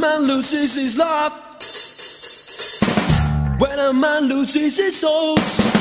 man loses his love, when a man loses his hopes,